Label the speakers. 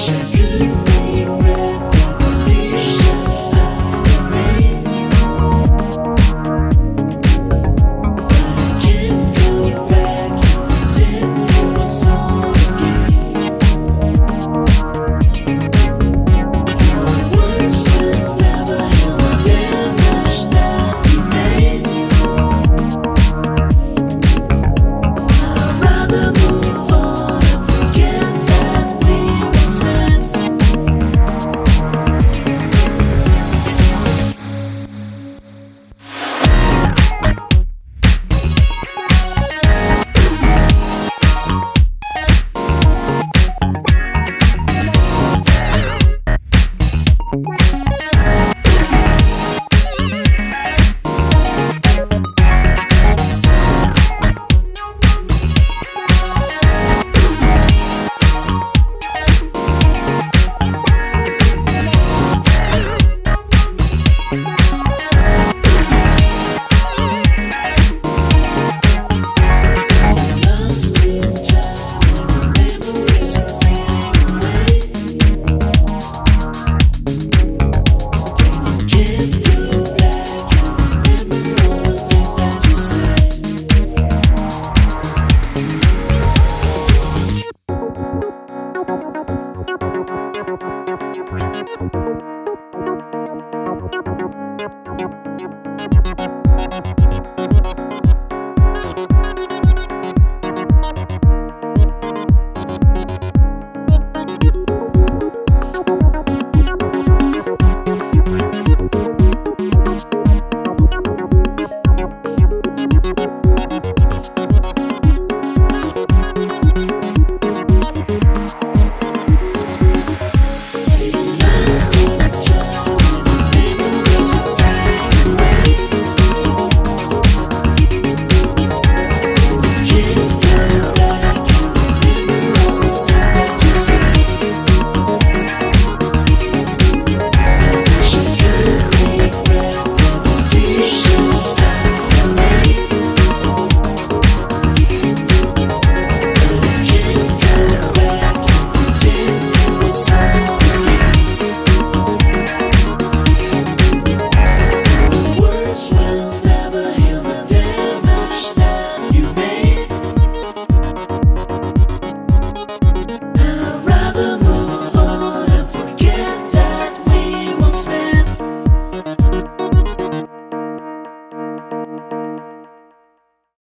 Speaker 1: should be.